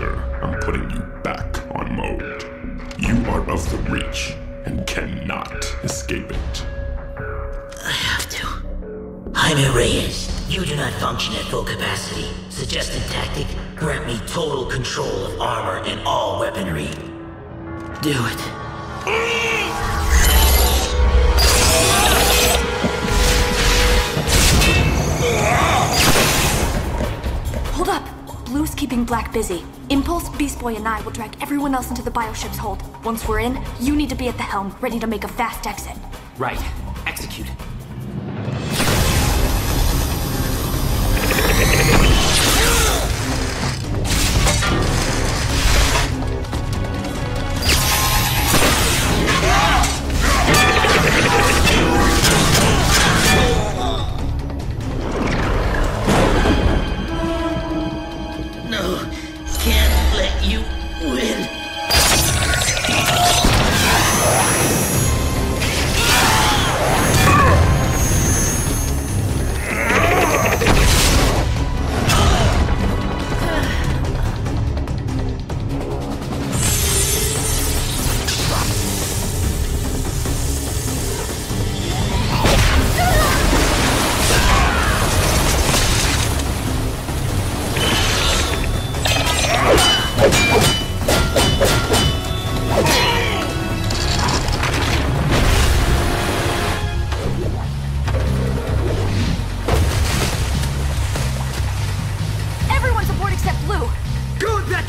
Together, I'm putting you back on mode. You are of the Reach and cannot escape it. I have to. Jaime Reyes, you do not function at full capacity. Suggested tactic, grant me total control of armor and all weaponry. Do it. Ah! Hold up! Blue's keeping Black busy. Impulse, Beast Boy, and I will drag everyone else into the bioship's hold. Once we're in, you need to be at the helm, ready to make a fast exit. Right. Execute.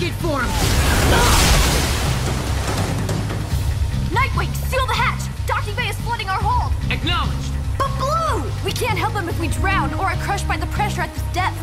Go evacuate for him! Nightwing, seal the hatch! Docking Bay is flooding our hold! Acknowledged. But Blue! We can't help him if we drown or are crushed by the pressure at this depth.